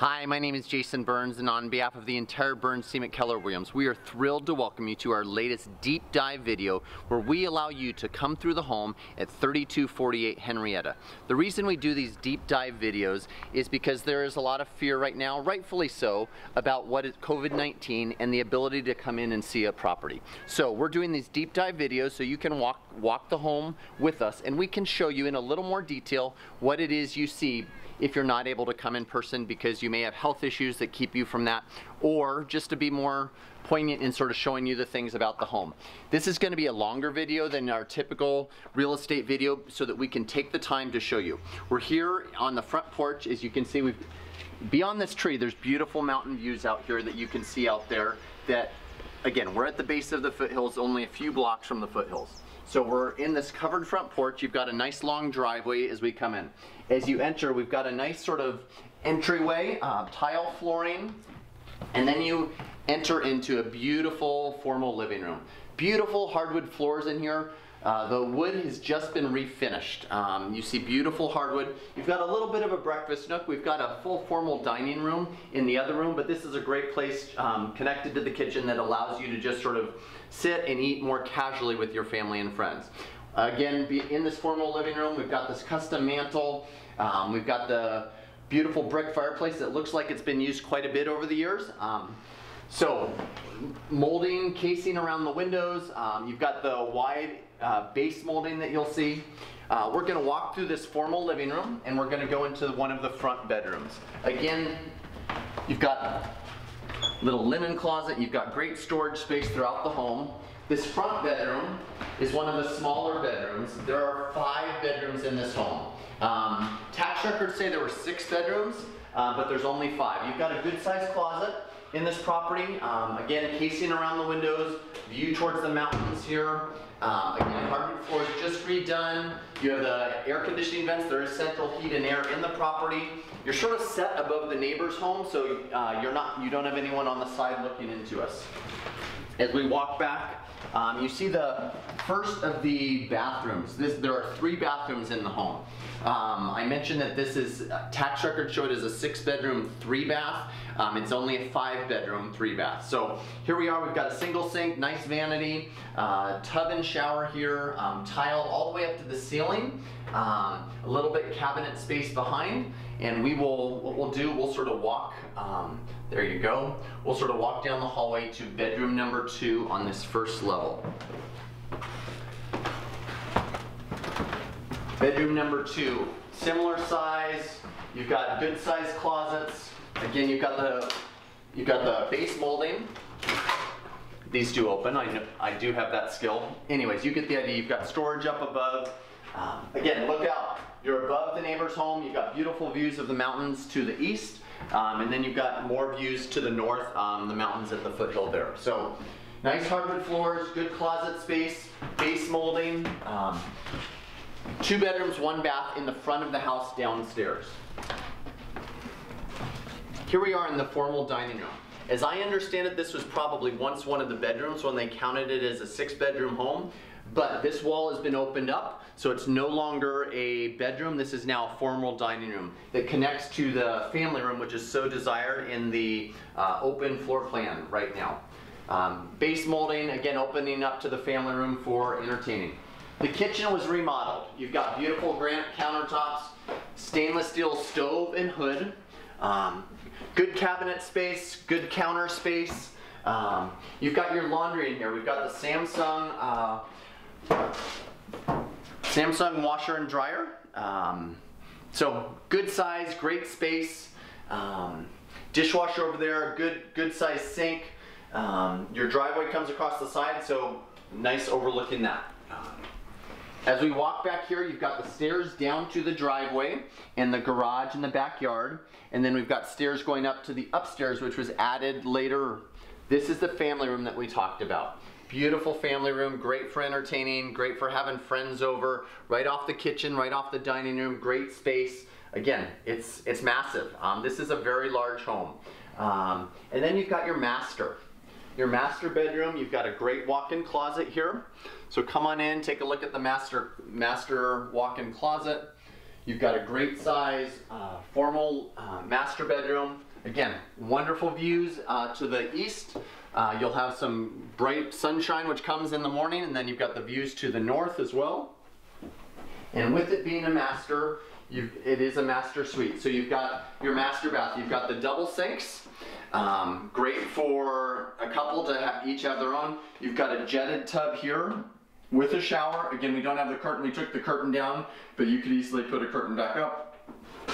Hi, my name is Jason Berns, and on behalf of the entire Berns team at Keller Williams, we are thrilled to welcome you to our latest deep dive video where we allow you to come through the home at 3248 Henrietta. The reason we do these deep dive videos is because there is a lot of fear right now, rightfully so, about what is COVID-19 and the ability to come in and see a property. So we're doing these deep dive videos so you can walk, walk the home with us and we can show you in a little more detail what it is you see if you're not able to come in person because you may have health issues that keep you from that, or just to be more poignant in sort of showing you the things about the home. This is going to be a longer video than our typical real estate video so that we can take the time to show you. We're here on the front porch, as you can see, we've beyond this tree, there's beautiful mountain views out here that you can see out there that, again, we're at the base of the foothills, only a few blocks from the foothills. So we're in this covered front porch. You've got a nice long driveway as we come in. As you enter, we've got a nice sort of entryway, uh, tile flooring, and then you enter into a beautiful formal living room. Beautiful hardwood floors in here. Uh, the wood has just been refinished. Um, you see beautiful hardwood. You've got a little bit of a breakfast nook. We've got a full formal dining room in the other room, but this is a great place um, connected to the kitchen that allows you to just sort of sit and eat more casually with your family and friends. Again, in this formal living room, we've got this custom mantle. Um, we've got the beautiful brick fireplace that looks like it's been used quite a bit over the years. Um, so, molding, casing around the windows. Um, you've got the wide uh, base molding that you'll see. Uh, we're going to walk through this formal living room and we're going to go into one of the front bedrooms. Again, you've got little linen closet, you've got great storage space throughout the home. This front bedroom is one of the smaller bedrooms. There are five bedrooms in this home. Um, tax records say there were six bedrooms, uh, but there's only five. You've got a good sized closet in this property. Um, again, casing around the windows, view towards the mountains here. Um, again, hardwood floors just redone. You have the air conditioning vents. There is central heat and air in the property. You're sort of set above the neighbor's home, so uh, you're not, you don't have anyone on the side looking into us. As we walk back, um, you see the first of the bathrooms. This, there are three bathrooms in the home. Um, I mentioned that this is, uh, tax record showed as a six bedroom, three bath. Um, it's only a five bedroom, three bath. So here we are, we've got a single sink, nice vanity, uh, tub and shower here, um, tile all the way up to the ceiling, um, a little bit cabinet space behind, and we will, what we'll do, we'll sort of walk, um, there you go, we'll sort of walk down the hallway to bedroom number two on this first level. Bedroom number two, similar size, you've got good sized closets, Again, you've got the you've got the base molding. These do open. I I do have that skill. Anyways, you get the idea. You've got storage up above. Um, again, look out. You're above the neighbor's home. You've got beautiful views of the mountains to the east. Um, and then you've got more views to the north, um, the mountains at the foothill there. So nice hardwood floors, good closet space, base molding. Two bedrooms, one bath in the front of the house downstairs. Here we are in the formal dining room. As I understand it, this was probably once one of the bedrooms when they counted it as a six bedroom home. But this wall has been opened up, so it's no longer a bedroom. This is now a formal dining room that connects to the family room, which is so desired in the uh, open floor plan right now. Um, base molding, again, opening up to the family room for entertaining. The kitchen was remodeled. You've got beautiful granite countertops, stainless steel stove and hood. Um, good cabinet space, good counter space. Um, you've got your laundry in here. We've got the Samsung uh, Samsung washer and dryer. Um, so good size, great space. Um, dishwasher over there, good good size sink. Um, your driveway comes across the side, so nice overlooking that. As we walk back here, you've got the stairs down to the driveway and the garage in the backyard. And then we've got stairs going up to the upstairs, which was added later. This is the family room that we talked about. Beautiful family room, great for entertaining, great for having friends over, right off the kitchen, right off the dining room, great space. Again, it's, it's massive. Um, this is a very large home. Um, and then you've got your master. Your master bedroom, you've got a great walk-in closet here. So come on in, take a look at the master, master walk-in closet. You've got a great size uh, formal uh, master bedroom, Again, wonderful views uh, to the east. Uh, you'll have some bright sunshine which comes in the morning and then you've got the views to the north as well. And with it being a master, You've, it is a master suite. So you've got your master bath. You've got the double sinks. Um, great for a couple to have, each have their own. You've got a jetted tub here with a shower. Again, we don't have the curtain. We took the curtain down, but you could easily put a curtain back up.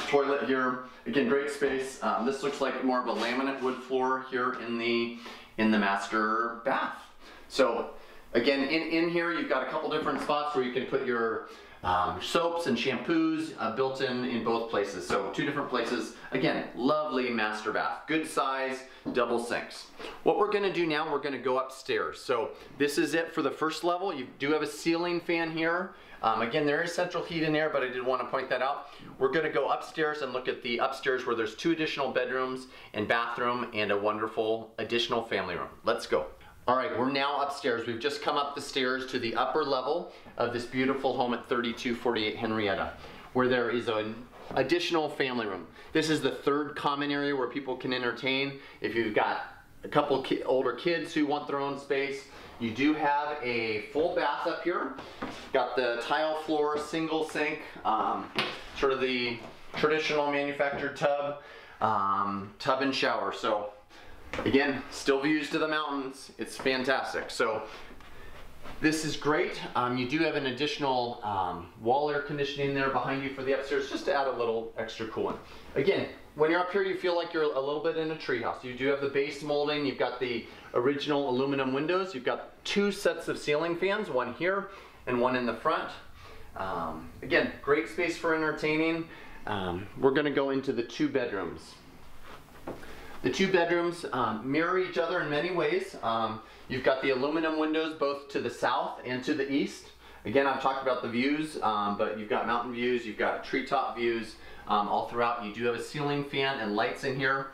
Toilet here. Again, great space. Um, this looks like more of a laminate wood floor here in the in the master bath. So again, in, in here you've got a couple different spots where you can put your um, soaps and shampoos uh, built in in both places. So two different places. Again, lovely master bath. Good size, double sinks. What we're gonna do now, we're gonna go upstairs. So this is it for the first level. You do have a ceiling fan here. Um, again, there is central heat in there, but I did want to point that out. We're going to go upstairs and look at the upstairs where there's two additional bedrooms and bathroom and a wonderful additional family room. Let's go. All right, we're now upstairs. We've just come up the stairs to the upper level of this beautiful home at 3248 Henrietta, where there is an additional family room. This is the third common area where people can entertain. If you've got a couple ki older kids who want their own space, you do have a full bath up here. Got the tile floor, single sink, um, sort of the traditional manufactured tub, um, tub and shower. So Again, still views to the mountains. It's fantastic. So this is great. Um, you do have an additional um, wall air conditioning there behind you for the upstairs just to add a little extra cooling. Again, when you're up here, you feel like you're a little bit in a treehouse. You do have the base molding. You've got the original aluminum windows. You've got two sets of ceiling fans, one here and one in the front. Um, again, great space for entertaining. Um, we're gonna go into the two bedrooms. The two bedrooms um, mirror each other in many ways. Um, you've got the aluminum windows both to the south and to the east. Again, I've talked about the views, um, but you've got mountain views, you've got treetop views um, all throughout. You do have a ceiling fan and lights in here.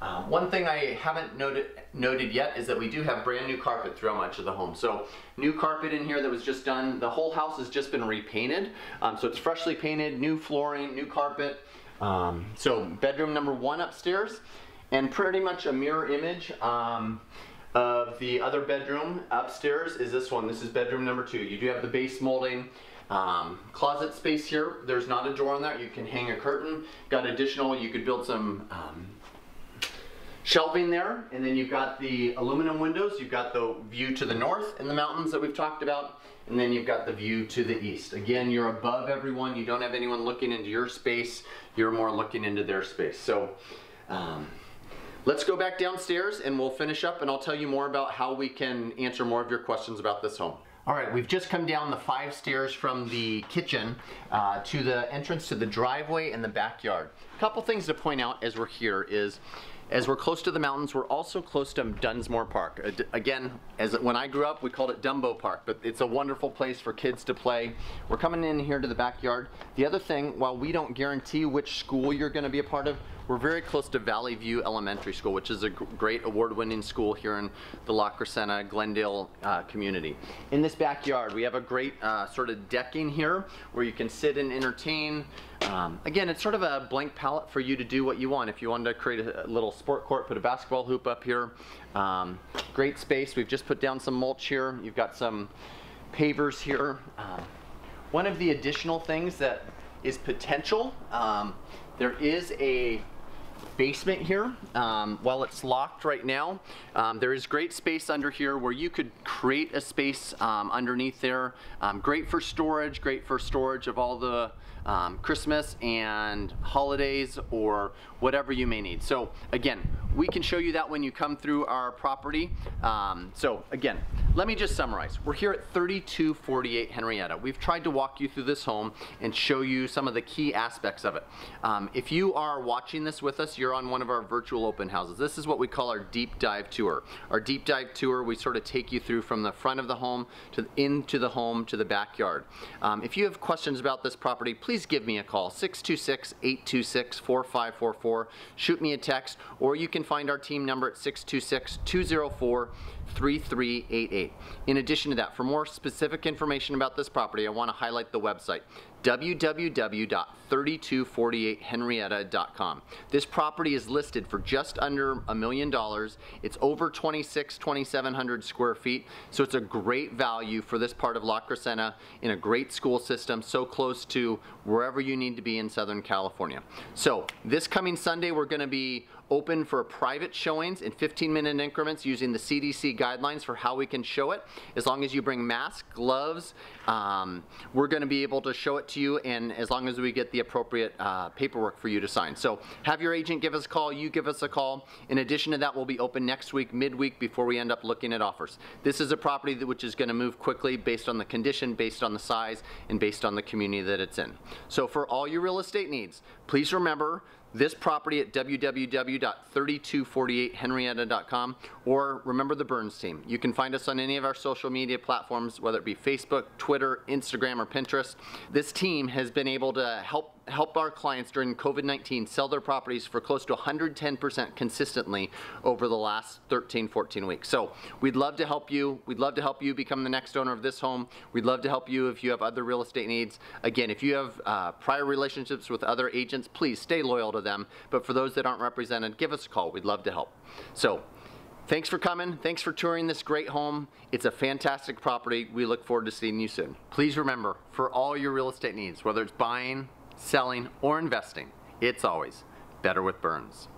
Um, one thing I haven't noted, noted yet is that we do have brand new carpet throughout much of the home. So new carpet in here that was just done. The whole house has just been repainted. Um, so it's freshly painted, new flooring, new carpet. so bedroom number one upstairs and pretty much a mirror image um, of the other bedroom upstairs is this one. This is bedroom number two. You do have the base molding. Um, closet space here. There's not a door on there. You can hang a curtain. Got additional, you could build some um, shelving there. And then you've got the aluminum windows. You've got the view to the north in the mountains that we've talked about. And then you've got the view to the east. Again, you're above everyone. You don't have anyone looking into your space. You're more looking into their space. So um, Let's go back downstairs and we'll finish up and I'll tell you more about how we can answer more of your questions about this home. All right, we've just come down the five stairs from the kitchen uh, to the entrance to the driveway and the backyard. A couple things to point out as we're here is as we're close to the mountains, we're also close to Dunsmore Park. Again, as when I grew up, we called it Dumbo Park, but it's a wonderful place for kids to play. We're coming in here to the backyard. The other thing, while we don't guarantee which school you're gonna be a part of, we're very close to Valley View Elementary School, which is a great award-winning school here in the La Crescenta, Glendale uh, community. In this backyard, we have a great uh, sort of decking here where you can sit and entertain. Um, again, it's sort of a blank palette for you to do what you want. If you wanted to create a, little sport court, put a basketball hoop up here. Um, great space. We've just put down some mulch here. You've got some pavers here. Um, one of the additional things that is potential, um, there is a basement here. Um, while it's locked right now, um, there is great space under here where you could create a space um, underneath there. Um, great for storage, great for storage of all the um, Christmas and holidays or whatever you may need. So again, we can show you that when you come through our property. Um, so again, let me just summarize. We're here at 3248 Henrietta. We've tried to walk you through this home and show you some of the key aspects of it. If you are watching this with us, you're on one of our virtual open houses. This is what we call our deep dive tour. Our deep dive tour, we sort of take you through from the front of the home to into the home to the backyard. Um, if you have questions about this property, please give me a call, 626-826-4544 shoot me a text, or you can find our team number at 626-204-3388. In addition to that, for more specific information about this property, I want to highlight the website, www.3248henrietta.com. This property is listed for just under a million dollars. It's over 26, 2700 square feet, so it's a great value for this part of La Crescenta in a great school system, so close to wherever you need to be in Southern California. So this coming Sunday, we're going to be open for private showings in 15 minute increments using the CDC guidelines for how we can show it. As long as you bring masks, gloves, um, we're going to be able to show it to you and as long as we get the appropriate uh, paperwork for you to sign. So have your agent give us a call, you give us a call. In addition to that, we'll be open next week, midweek, before we end up looking at offers. This is a property that, which is going to move quickly based on the condition, based on the size, and based on the community that it's in. So for all your real estate needs, please remember this property at www.3248henrietta.com or remember the Berns team. You can find us on any of our social media platforms, whether it be Facebook, Twitter, Instagram, or Pinterest. This team has been able to help help our clients during COVID-19 sell their properties for close to 110% consistently over the last 13, 14 weeks. So we'd love to help you. We'd love to help you become the next owner of this home. We'd love to help you if you have other real estate needs. Again, if you have uh, prior relationships with other agents, please stay loyal to them. But for those that aren't represented, give us a call. We'd love to help. So Thanks for coming. Thanks for touring this great home. It's a fantastic property. We look forward to seeing you soon. Please remember, for all your real estate needs, whether it's buying, selling, or investing, it's always better with Berns.